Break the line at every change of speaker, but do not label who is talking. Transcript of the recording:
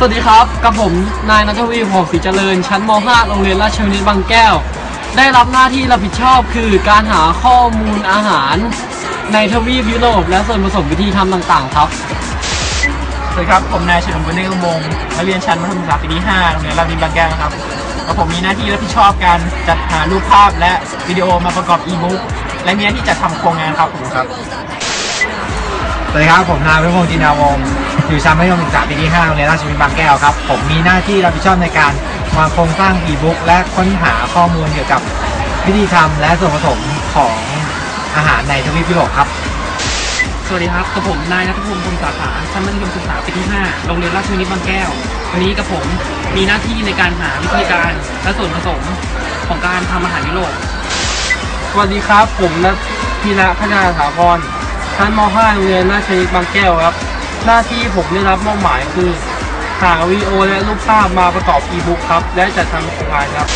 สวัสดีครับ กับผมนายนัทวีหอมศรีเจริญ ชั้นม .5 โรงเรียนราชวินิตบางแก้ว ได้รับหน้าที่รับผิดชอบคือการหาข้อมูลอาหาร ในทวีปยุโรปและส่วนผสมวิธีทำต่างๆ ครับ
สวัสดีครับ ผมนายเฉลิมบุญเนกวงศ์นักเรียนชั้นมัธยมศึกษาปีที่5โรงเรียนราชวินิตบางแก้วนะครับแล้วผมมีหน้าที่รับผิดชอบการจัดหารูปภาพและวิดีโอมาประกอบอีบุ๊กและมีหน้าที่จัดทำโครงงานครับผมครับ
สวัสดีครับ ผมนายวิพงศ์จินดาวงศ์ อยู่ชั้นมัธยมศึกษาปีที่5โรงเรียนราชวิทย์บางแก้วครับ ผมมีหน้าที่รับผิดชอบในการวางโครงสร้างอีบุ๊กและค้นหาข้อมูลเกี่ยวกับวิธีทำและส่วนผสมของอาหารในทวีปยุโรปครับ
สวัสดีครับกับผมนายนัทพงศ์พงสาขาชั้นมัธยมศึกษาปีที่ 5 โรงเรียนราชวินิตบางแก้ว วันนี้กับผมมีหน้าที่ในการหาวิธีการและส่วนผสมของการทำอาหารยุโรป
สวัสดีครับ ผมนัทพีระพนาถาวรชั้นม .5 โรงเรียนราชวินิตบางแก้วครับ หน้าที่ผมได้รับมอบหมายคือหาวิดีโอและรูปภาพมาประกอบอีบุ๊กครับ และจัดทำโครงงานครับ